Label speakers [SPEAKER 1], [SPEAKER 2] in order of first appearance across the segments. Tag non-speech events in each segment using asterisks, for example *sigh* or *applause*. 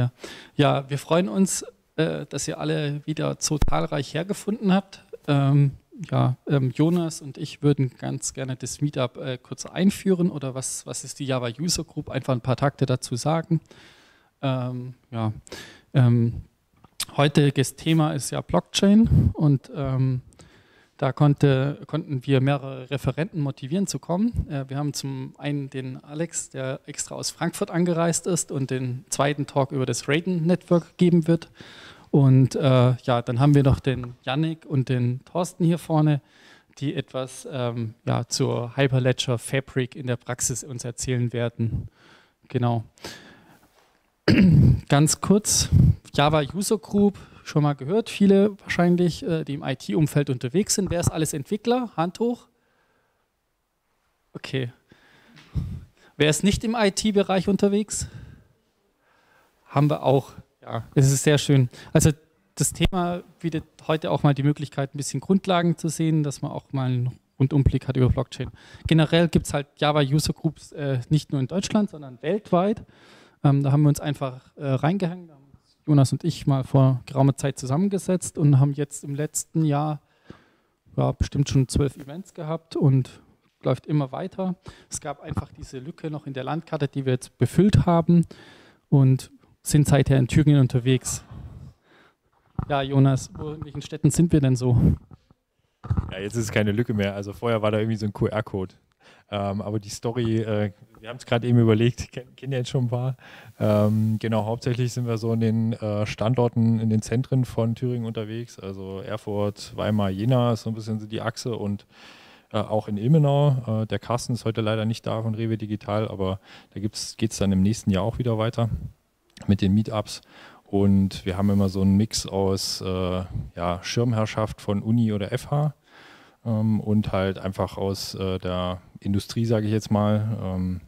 [SPEAKER 1] Ja, ja wir freuen uns, äh, dass ihr alle wieder so zahlreich hergefunden habt. Ähm, ja, ähm, Jonas und ich würden ganz gerne das Meetup äh, kurz einführen oder was, was ist die Java User Group? Einfach ein paar Takte dazu sagen. Ähm, ja, ähm, heutiges Thema ist ja Blockchain und ähm, da konnte, konnten wir mehrere Referenten motivieren zu kommen. Äh, wir haben zum einen den Alex, der extra aus Frankfurt angereist ist und den zweiten Talk über das Raiden Network geben wird. Und äh, ja, dann haben wir noch den Yannick und den Thorsten hier vorne, die etwas ähm, ja, zur Hyperledger Fabric in der Praxis uns erzählen werden. Genau. *clears throat* Ganz kurz, Java User Group schon mal gehört, viele wahrscheinlich, äh, die im IT-Umfeld unterwegs sind. Wer ist alles Entwickler? Hand hoch. Okay. Wer ist nicht im IT-Bereich unterwegs? Haben wir auch. Ja, es ist sehr schön. Also das Thema bietet heute auch mal die Möglichkeit, ein bisschen Grundlagen zu sehen, dass man auch mal einen Rundumblick hat über Blockchain. Generell gibt es halt Java User Groups äh, nicht nur in Deutschland, sondern weltweit. Ähm, da haben wir uns einfach äh, reingehängt, Jonas und ich mal vor geraumer Zeit zusammengesetzt und haben jetzt im letzten Jahr ja, bestimmt schon zwölf Events gehabt und läuft immer weiter. Es gab einfach diese Lücke noch in der Landkarte, die wir jetzt befüllt haben und sind seither in Thüringen unterwegs. Ja, Jonas, wo, in welchen Städten sind wir denn so?
[SPEAKER 2] Ja, jetzt ist es keine Lücke mehr. Also vorher war da irgendwie so ein QR-Code. Ähm, aber die Story, äh, wir haben es gerade eben überlegt, kennen kenn jetzt schon ein paar. Ähm, genau, hauptsächlich sind wir so in den äh, Standorten, in den Zentren von Thüringen unterwegs. Also Erfurt, Weimar, Jena ist so ein bisschen die Achse und äh, auch in Ilmenau. Äh, der Carsten ist heute leider nicht da von Rewe Digital, aber da geht es dann im nächsten Jahr auch wieder weiter mit den Meetups. Und wir haben immer so einen Mix aus äh, ja, Schirmherrschaft von Uni oder FH ähm, und halt einfach aus äh, der Industrie, sage ich jetzt mal. Ähm,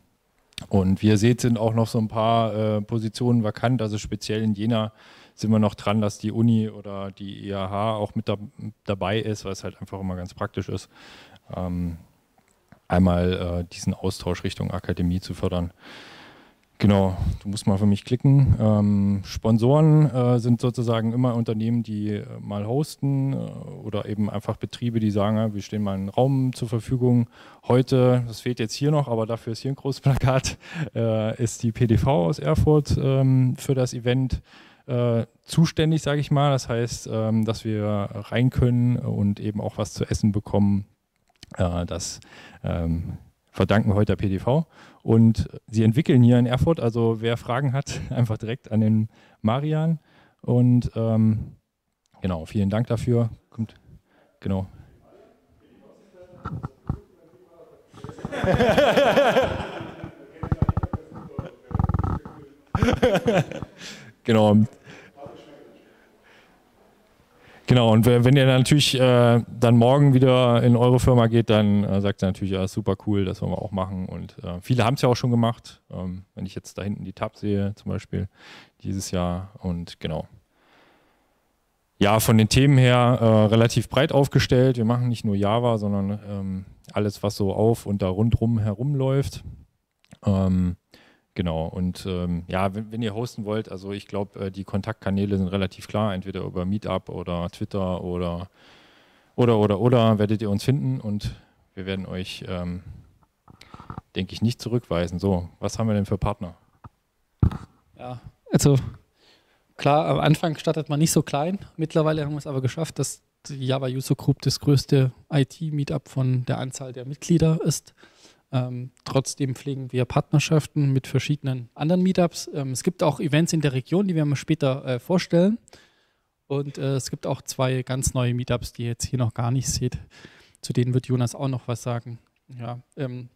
[SPEAKER 2] und wie ihr seht, sind auch noch so ein paar äh, Positionen vakant. Also speziell in Jena sind wir noch dran, dass die Uni oder die IAH auch mit da, dabei ist, weil es halt einfach immer ganz praktisch ist, ähm, einmal äh, diesen Austausch Richtung Akademie zu fördern. Genau, du musst mal für mich klicken. Ähm, Sponsoren äh, sind sozusagen immer Unternehmen, die äh, mal hosten äh, oder eben einfach Betriebe, die sagen, wir stehen mal einen Raum zur Verfügung. Heute, das fehlt jetzt hier noch, aber dafür ist hier ein großes Plakat, *laughs* äh, ist die PDV aus Erfurt ähm, für das Event äh, zuständig, sage ich mal. Das heißt, ähm, dass wir rein können und eben auch was zu essen bekommen. Äh, das ähm, verdanken heute der PDV. Und sie entwickeln hier in Erfurt, also wer Fragen hat, *laughs* einfach direkt an den Marian. Und ähm, genau, vielen Dank dafür. Kommt, genau. *laughs* genau. Genau, und wenn ihr natürlich äh, dann morgen wieder in eure Firma geht, dann äh, sagt ihr natürlich, ja, super cool, das wollen wir auch machen. Und äh, viele haben es ja auch schon gemacht. Ähm, wenn ich jetzt da hinten die Tab sehe, zum Beispiel dieses Jahr. Und genau. Ja, von den Themen her äh, relativ breit aufgestellt. Wir machen nicht nur Java, sondern ähm, alles, was so auf und da rundrum herumläuft. Ähm, Genau, und ähm, ja, wenn, wenn, ihr hosten wollt, also ich glaube, äh, die Kontaktkanäle sind relativ klar, entweder über Meetup oder Twitter oder oder oder oder werdet ihr uns finden und wir werden euch, ähm, denke ich, nicht zurückweisen. So, was haben wir denn für Partner?
[SPEAKER 1] Ja, also klar, am Anfang startet man nicht so klein. Mittlerweile haben wir es aber geschafft, dass die Java User Group das größte IT-Meetup von der Anzahl der Mitglieder ist. Ähm, trotzdem pflegen wir Partnerschaften mit verschiedenen anderen Meetups. Ähm, es gibt auch Events in der Region, die wir mal später äh, vorstellen. Und äh, es gibt auch zwei ganz neue Meetups, die ihr jetzt hier noch gar nicht seht. Zu denen wird Jonas auch noch was sagen. Ja, ähm,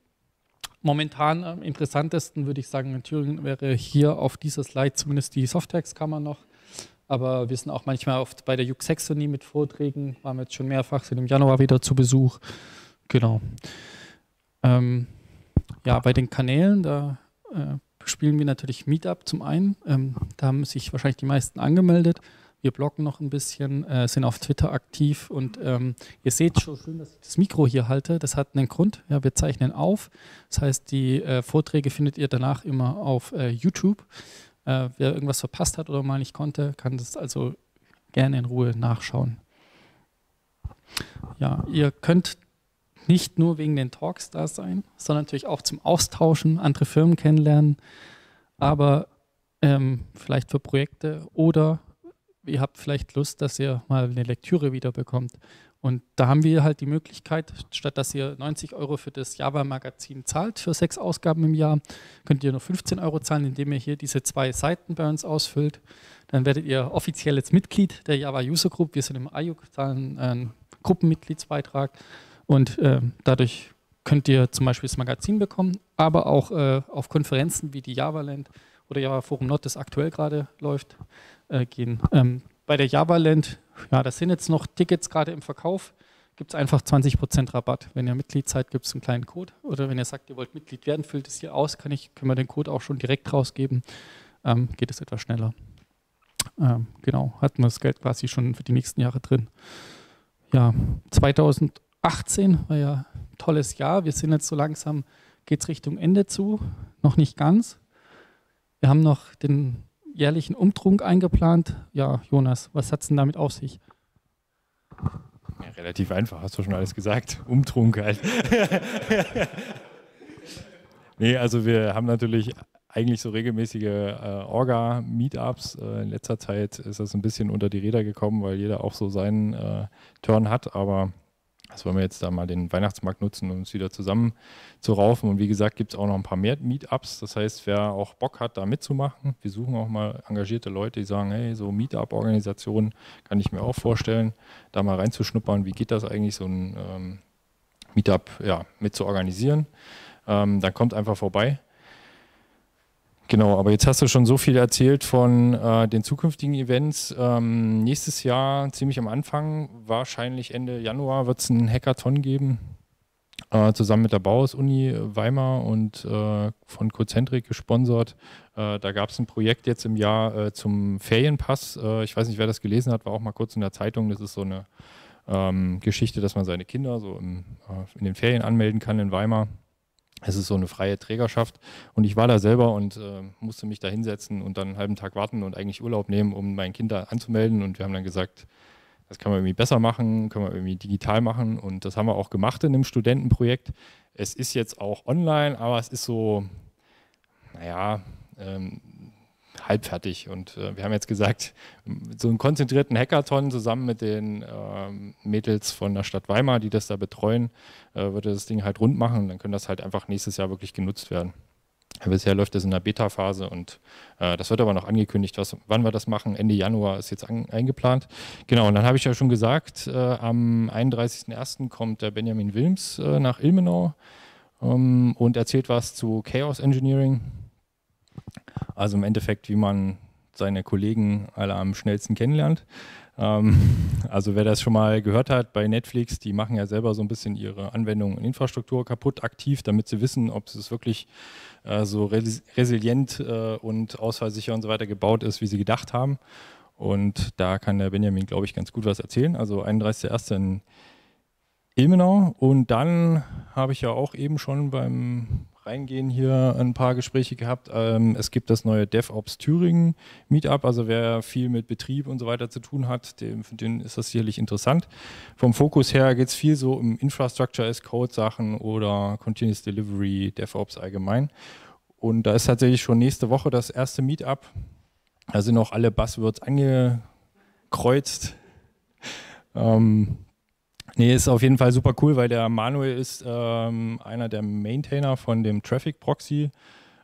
[SPEAKER 1] momentan am interessantesten würde ich sagen, in Thüringen wäre hier auf dieser Slide zumindest die Softex-Kammer noch. Aber wir sind auch manchmal oft bei der Juxexonie mit Vorträgen, waren wir jetzt schon mehrfach, sind im Januar wieder zu Besuch. Genau. Ähm, ja, bei den Kanälen, da äh, spielen wir natürlich Meetup zum einen. Ähm, da haben sich wahrscheinlich die meisten angemeldet. Wir bloggen noch ein bisschen, äh, sind auf Twitter aktiv und ähm, ihr seht schon schön, dass ich das Mikro hier halte. Das hat einen Grund. Ja, wir zeichnen auf. Das heißt, die äh, Vorträge findet ihr danach immer auf äh, YouTube. Äh, wer irgendwas verpasst hat oder mal nicht konnte, kann das also gerne in Ruhe nachschauen. Ja, ihr könnt nicht nur wegen den Talks da sein, sondern natürlich auch zum Austauschen, andere Firmen kennenlernen, aber ähm, vielleicht für Projekte oder ihr habt vielleicht Lust, dass ihr mal eine Lektüre wiederbekommt. Und da haben wir halt die Möglichkeit, statt dass ihr 90 Euro für das Java-Magazin zahlt, für sechs Ausgaben im Jahr, könnt ihr nur 15 Euro zahlen, indem ihr hier diese zwei Seiten bei uns ausfüllt. Dann werdet ihr offizielles Mitglied der Java User Group. Wir sind im IUC, zahlen einen Gruppenmitgliedsbeitrag und äh, dadurch könnt ihr zum Beispiel das Magazin bekommen, aber auch äh, auf Konferenzen wie die JavaLand oder Java Forum Not, das aktuell gerade läuft, äh, gehen. Ähm, bei der JavaLand, ja, das sind jetzt noch Tickets gerade im Verkauf, gibt es einfach 20% Rabatt. Wenn ihr Mitglied seid, gibt es einen kleinen Code. Oder wenn ihr sagt, ihr wollt Mitglied werden, füllt es hier aus, kann ich, können wir den Code auch schon direkt rausgeben. Ähm, geht es etwas schneller. Ähm, genau, hat man das Geld quasi schon für die nächsten Jahre drin. Ja, 2018 war ja ein tolles Jahr. Wir sind jetzt so langsam, geht es Richtung Ende zu, noch nicht ganz. Wir haben noch den jährlichen Umtrunk eingeplant. Ja, Jonas, was hat es denn damit auf sich?
[SPEAKER 2] Ja, relativ einfach, hast du schon alles gesagt. Umtrunk halt. *laughs* nee, also wir haben natürlich eigentlich so regelmäßige äh, Orga-Meetups. Äh, in letzter Zeit ist das ein bisschen unter die Räder gekommen, weil jeder auch so seinen äh, Turn hat. Aber das wollen wir jetzt da mal den Weihnachtsmarkt nutzen, um uns wieder zusammen zu raufen. Und wie gesagt, gibt es auch noch ein paar mehr Meetups. Das heißt, wer auch Bock hat, da mitzumachen, wir suchen auch mal engagierte Leute, die sagen, hey, so Meetup-Organisationen kann ich mir auch vorstellen, da mal reinzuschnuppern. Wie geht das eigentlich, so ein ähm, Meetup ja, mit zu organisieren? Ähm, dann kommt einfach vorbei. Genau, aber jetzt hast du schon so viel erzählt von äh, den zukünftigen Events. Ähm, nächstes Jahr, ziemlich am Anfang, wahrscheinlich Ende Januar, wird es einen Hackathon geben, äh, zusammen mit der Bauhaus-Uni Weimar und äh, von Cozentrik gesponsert. Äh, da gab es ein Projekt jetzt im Jahr äh, zum Ferienpass. Äh, ich weiß nicht, wer das gelesen hat, war auch mal kurz in der Zeitung. Das ist so eine ähm, Geschichte, dass man seine Kinder so im, in den Ferien anmelden kann in Weimar. Es ist so eine freie Trägerschaft und ich war da selber und äh, musste mich da hinsetzen und dann einen halben Tag warten und eigentlich Urlaub nehmen, um mein Kind da anzumelden. Und wir haben dann gesagt, das kann man irgendwie besser machen, können wir irgendwie digital machen und das haben wir auch gemacht in einem Studentenprojekt. Es ist jetzt auch online, aber es ist so, naja, ähm, halbfertig. Und äh, wir haben jetzt gesagt, so einen konzentrierten Hackathon zusammen mit den ähm, Mädels von der Stadt Weimar, die das da betreuen, äh, würde das Ding halt rund machen dann können das halt einfach nächstes Jahr wirklich genutzt werden. Bisher läuft das in der Beta-Phase und äh, das wird aber noch angekündigt, was, wann wir das machen. Ende Januar ist jetzt an, eingeplant. Genau, und dann habe ich ja schon gesagt, äh, am 31.01. kommt der Benjamin Wilms äh, nach Ilmenau ähm, und erzählt was zu Chaos Engineering. Also im Endeffekt, wie man seine Kollegen alle am schnellsten kennenlernt. Ähm, also wer das schon mal gehört hat bei Netflix, die machen ja selber so ein bisschen ihre Anwendungen und Infrastruktur kaputt aktiv, damit sie wissen, ob es wirklich äh, so res resilient äh, und ausfallsicher und so weiter gebaut ist, wie sie gedacht haben. Und da kann der Benjamin, glaube ich, ganz gut was erzählen. Also 31.01. in Ilmenau. Und dann habe ich ja auch eben schon beim Reingehen hier ein paar Gespräche gehabt. Ähm, es gibt das neue DevOps Thüringen Meetup, also wer viel mit Betrieb und so weiter zu tun hat, dem, für den ist das sicherlich interessant. Vom Fokus her geht es viel so um Infrastructure as Code Sachen oder Continuous Delivery, DevOps allgemein. Und da ist tatsächlich schon nächste Woche das erste Meetup. Da sind auch alle Buzzwords angekreuzt. Ähm, Nee, ist auf jeden Fall super cool, weil der Manuel ist ähm, einer der Maintainer von dem Traffic Proxy,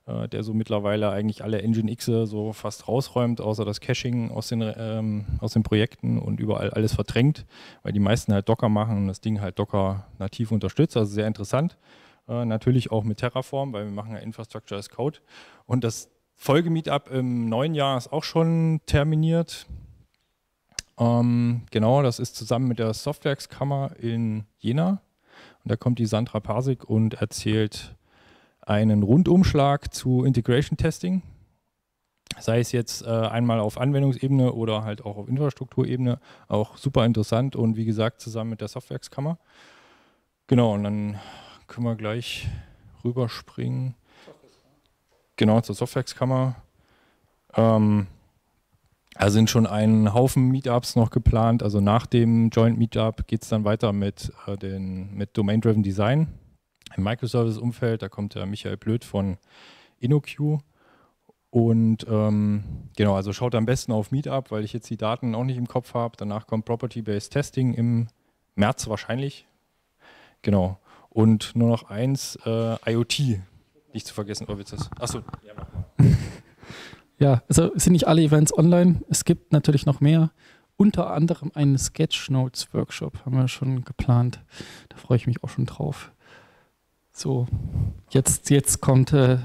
[SPEAKER 2] äh, der so mittlerweile eigentlich alle Nginx so fast rausräumt, außer das Caching aus den, ähm, aus den Projekten und überall alles verdrängt, weil die meisten halt Docker machen und das Ding halt Docker nativ unterstützt. Also sehr interessant. Äh, natürlich auch mit Terraform, weil wir machen ja Infrastructure as Code. Und das Folgemeetup im neuen Jahr ist auch schon terminiert. Ähm, genau, das ist zusammen mit der Softwerkskammer in Jena. Und da kommt die Sandra Pasik und erzählt einen Rundumschlag zu Integration Testing. Sei es jetzt äh, einmal auf Anwendungsebene oder halt auch auf Infrastrukturebene. Auch super interessant und wie gesagt zusammen mit der Softwerkskammer. Genau, und dann können wir gleich rüberspringen. Genau, zur Softwerkskammer. Ähm, da sind schon ein Haufen Meetups noch geplant. Also nach dem Joint Meetup geht es dann weiter mit, äh, mit Domain-Driven Design im Microservice-Umfeld. Da kommt der Michael Blöd von InnoQ. Und ähm, genau, also schaut am besten auf Meetup, weil ich jetzt die Daten auch nicht im Kopf habe. Danach kommt Property-Based Testing im März wahrscheinlich. Genau. Und nur noch eins, äh, IoT. Nicht zu vergessen, oh, willst du? Achso, ja, mach mal.
[SPEAKER 1] Ja, also sind nicht alle Events online. Es gibt natürlich noch mehr. Unter anderem einen Sketchnotes-Workshop haben wir schon geplant. Da freue ich mich auch schon drauf. So, jetzt, jetzt kommt äh,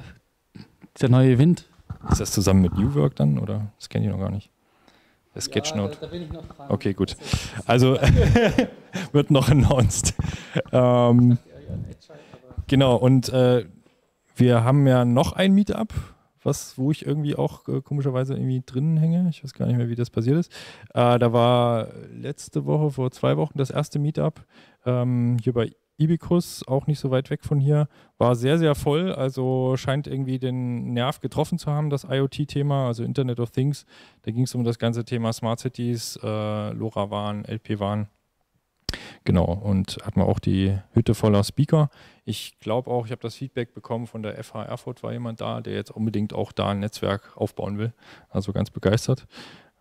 [SPEAKER 1] der neue Wind.
[SPEAKER 2] Ist das zusammen mit New Work dann oder das kenne ich noch gar nicht? Der Sketchnote. Ja, da, da bin ich noch dran. Okay, gut. Also *laughs* wird noch announced. Ähm, genau, und äh, wir haben ja noch ein Meetup was, wo ich irgendwie auch äh, komischerweise irgendwie drin hänge. Ich weiß gar nicht mehr, wie das passiert ist. Äh, da war letzte Woche, vor zwei Wochen, das erste Meetup ähm, hier bei Ibicus, auch nicht so weit weg von hier, war sehr, sehr voll. Also scheint irgendwie den Nerv getroffen zu haben, das IoT-Thema, also Internet of Things. Da ging es um das ganze Thema Smart Cities, äh, LoRaWAN, LPWAN. Genau, und hatten wir auch die Hütte voller Speaker. Ich glaube auch, ich habe das Feedback bekommen von der FH Erfurt, war jemand da, der jetzt unbedingt auch da ein Netzwerk aufbauen will. Also ganz begeistert.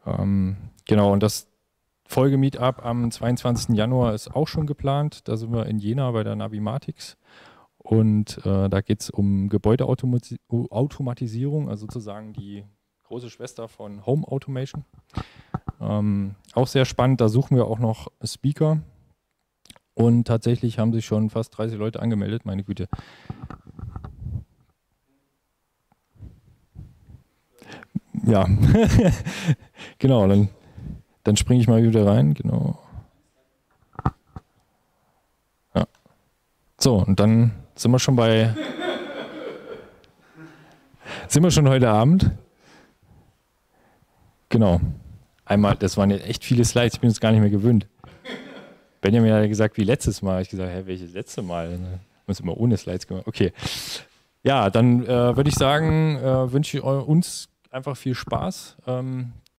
[SPEAKER 2] Ähm, genau, und das Folge-Meetup am 22. Januar ist auch schon geplant. Da sind wir in Jena bei der Navimatix. Und äh, da geht es um Gebäudeautomatisierung, also sozusagen die große Schwester von Home Automation. Ähm, auch sehr spannend, da suchen wir auch noch Speaker. Und tatsächlich haben sich schon fast 30 Leute angemeldet, meine Güte. Ja, *laughs* genau, dann, dann springe ich mal wieder rein, genau. Ja. So, und dann sind wir schon bei. sind wir schon heute Abend? Genau. Einmal, das waren jetzt echt viele Slides, ich bin es gar nicht mehr gewöhnt. Benjamin hat gesagt, wie letztes Mal. Ich gesagt, hä, welches letzte Mal? Wir haben immer ohne Slides gemacht. Okay. Ja, dann äh, würde ich sagen, äh, wünsche ich uns einfach viel Spaß. Ähm,